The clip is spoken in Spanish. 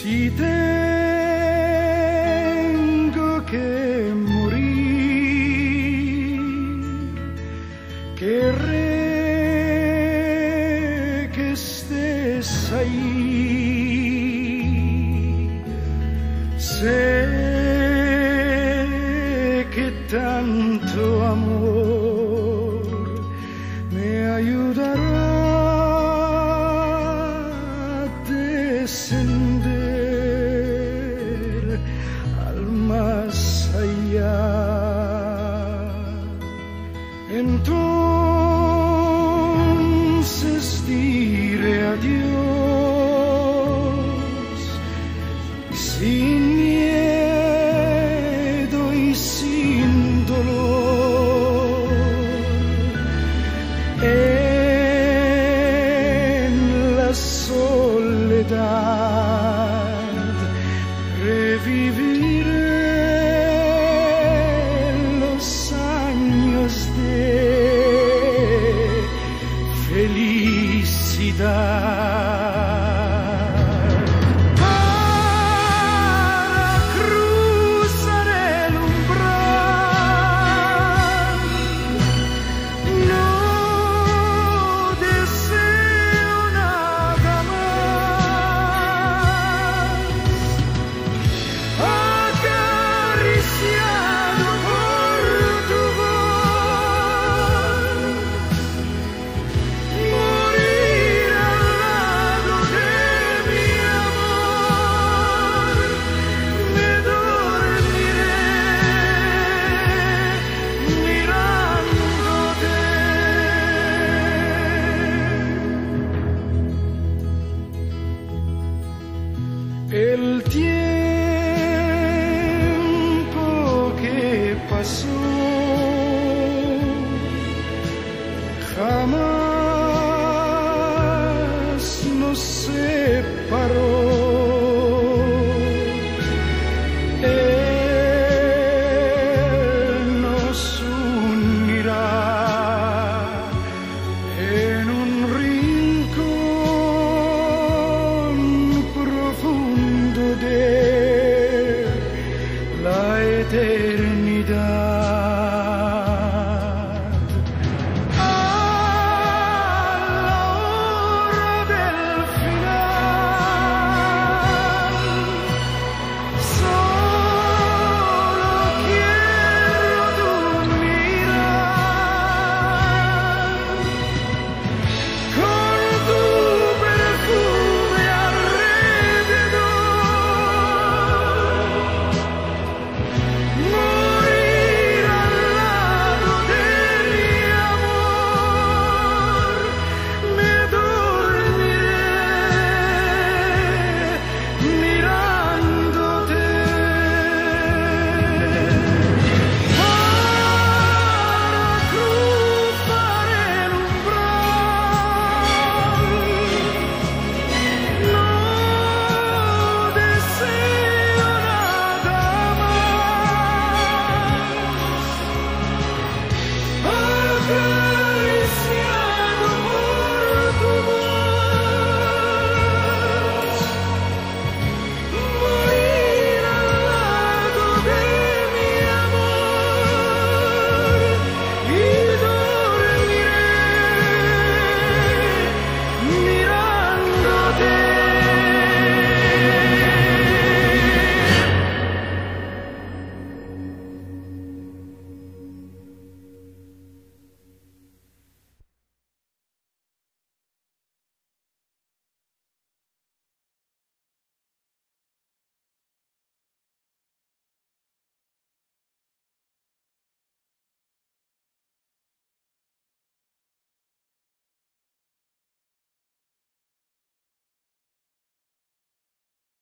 Si tengo que morir, querré que estés ahí. Sé que tanto amor. Yeah. God.